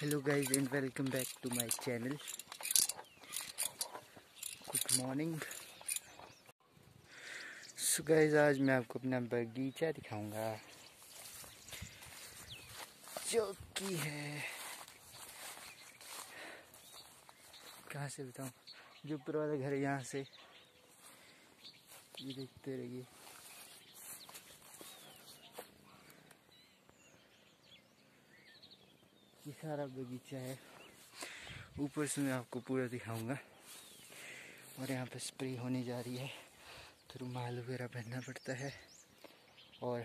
Hello guys and welcome back to my channel good morning so guys आज मैं आपको अपना बगीचा दिखाऊँगा, जो कि है। कहाँ से बताऊँ? जो वाला घर है, यहाँ से। ये देखते रहिए। ये सारा बगीचा है। ऊपर से मैं आपको पूरा दिखाऊँगा। और यहाँ पे स्प्रे होने जा रही है। तो रुमाल वगैरह पहनना पड़ता है। और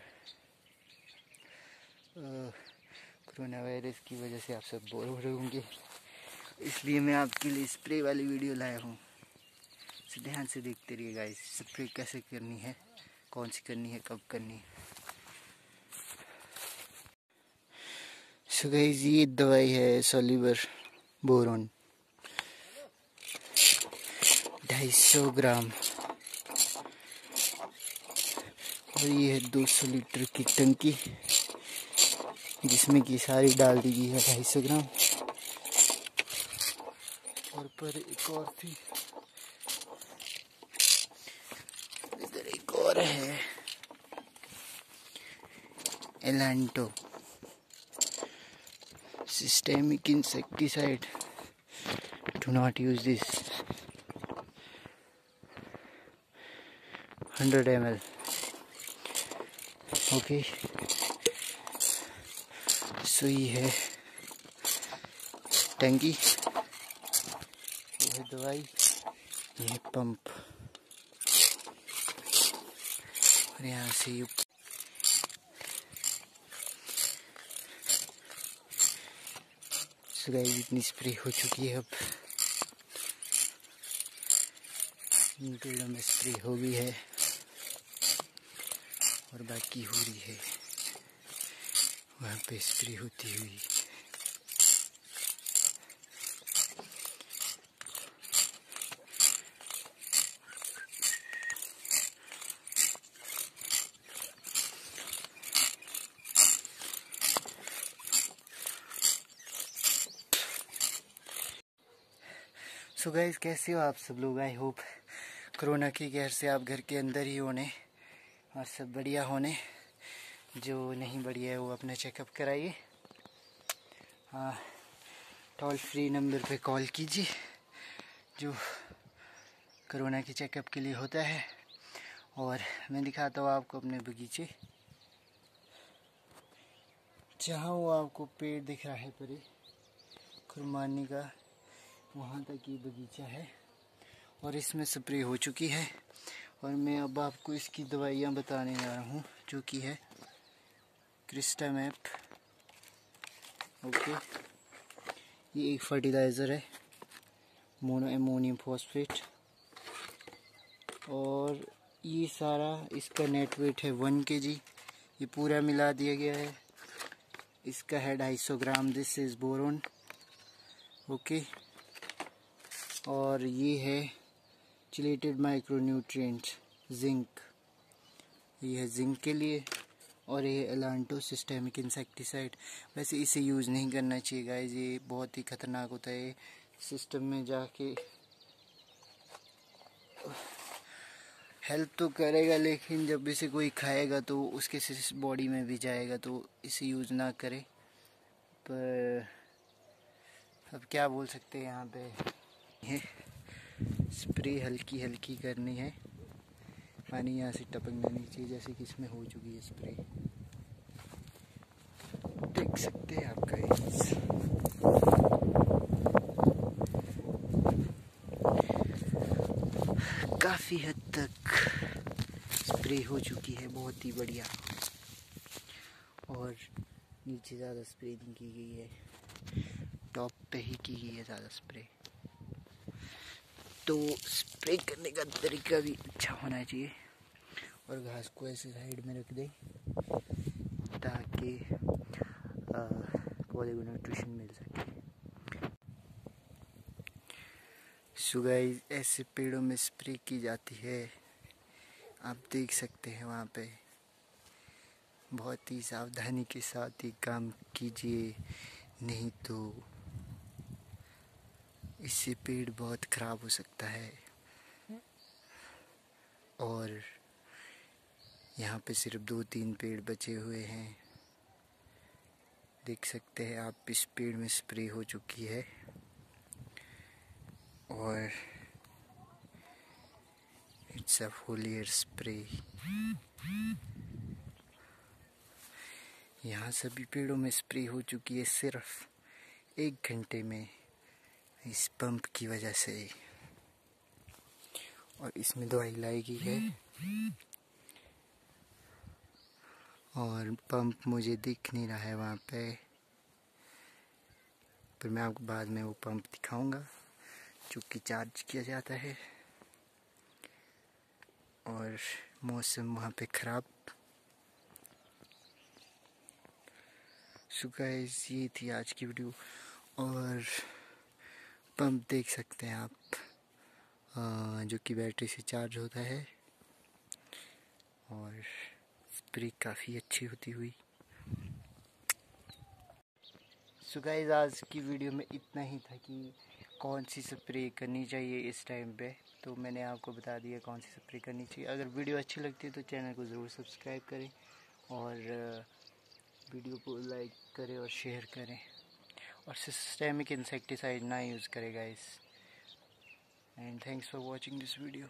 कोरोना वायरस की वजह से आप सब बोर हो रहे होंगे। इसलिए मैं आपके लिए स्प्रे वाली वीडियो लाया हूँ। ध्यान से देखते रहिए गाइस स्प्रे कैसे करनी है? कौन सी करनी है? कब करनी है? सो गाइस ये दवाई है सोलिवर बोरोन ढाई सौ ग्राम और ये है 200 लीटर की टंकी जिसमें की सारी डाल दी गई है ढाई सौ ग्राम और पर एक और थी इधर एक और है एलांटो systemic insecticide do not use this 100 ml okay so ये है टंकी ये है दवाई ये है पंप और यहाँ से ये सुगाई इतनी स्प्रे हो चुकी है अब। में स्प्रे हो गई है और बाकी हो रही है। वहाँ पे स्प्रे होती हुई। सो so गाइज़ कैसे हो आप सब लोग? आई होप कोरोना की कहर से आप घर के अंदर ही होने और सब बढ़िया होने। जो नहीं बढ़िया है, वो अपना चेकअप कराइए। टोल फ्री नंबर पे कॉल कीजिए, जो कोरोना के चेकअप के लिए होता है। और मैं दिखाता हूँ आपको अपने बगीचे। जहाँ वो आपको पेड़ दिख रहा है परे खुरमानी का। वहाँ तक ये बगीचा है और इसमें स्प्रे हो चुकी है और मैं अब आपको इसकी दवाइयाँ बताने जा रहा हूँ, जो कि है क्रिस्टा मैप ओके, ये एक फर्टिलाइज़र है, मोनो एमोनियम फॉस्फेट और ये सारा इसका नेट वेट है वन के जी ये पूरा मिला दिया गया है। इसका है ढाई सौ gram this is boron okay और ये है चिलेटेड माइक्रोन्यूट्रिएंट जिंक ये है जिंक के लिए और ये एलांटो सिस्टेमिक इंसेक्टिसाइड वैसे इसे यूज़ नहीं करना चाहिए गाइज़ ये बहुत ही ख़तरनाक होता है सिस्टम में जाके। हेल्प तो करेगा, लेकिन जब इसे कोई खाएगा तो उसके बॉडी में भी जाएगा तो इसे यूज़ ना करे। पर अब क्या बोल सकते हैं यहाँ पे? है। स्प्रे हल्की हल्की करनी है। पानी यहाँ से टपकना नहीं चाहिए, जैसे कि इसमें हो चुकी है स्प्रे। देख सकते हैं आप गाइस काफ़ी हद तक स्प्रे हो चुकी है, बहुत ही बढ़िया। और नीचे ज़्यादा स्प्रे नहीं की गई है। टॉप पे ही की गई है ज़्यादा स्प्रे। तो स्प्रे करने का तरीका भी अच्छा होना चाहिए। और घास को ऐसे साइड में रख दें, ताकि पौधे को न्यूट्रिशन मिल सके। सुगाई ऐसे पेड़ों में स्प्रे की जाती है। आप देख सकते हैं वहाँ पे। बहुत ही सावधानी के साथ ही काम कीजिए, नहीं तो इससे पेड़ बहुत ख़राब हो सकता है। और यहाँ पे सिर्फ़ दो तीन पेड़ बचे हुए हैं। देख सकते हैं आप, इस पेड़ में स्प्रे हो चुकी है। और इट्स अ फोलियर स्प्रे। यहाँ सभी पेड़ों में स्प्रे हो चुकी है सिर्फ़ एक घंटे में। इस पंप की वजह से और इसमें दवाई लाएगी है और पंप मुझे दिख नहीं रहा है वहाँ पे। पर मैं आपको बाद में वो पंप दिखाऊँगा, जो कि चार्ज किया जाता है। और मौसम वहाँ पे ख़राब। सुबह ये थी आज की वीडियो। और पंप देख सकते हैं आप। जो कि बैटरी से चार्ज होता है। और स्प्रे काफ़ी अच्छी होती हुई। सो गाइस आज की वीडियो में इतना ही था कि कौन सी स्प्रे करनी चाहिए इस टाइम पे। तो मैंने आपको बता दिया कौन सी स्प्रे करनी चाहिए। अगर वीडियो अच्छी लगती है तो चैनल को ज़रूर सब्सक्राइब करें। और वीडियो को लाइक करें और शेयर करें। और सिस्टेमिक इंसेक्टिसाइड ना यूज़ करें guys and thanks for watching this video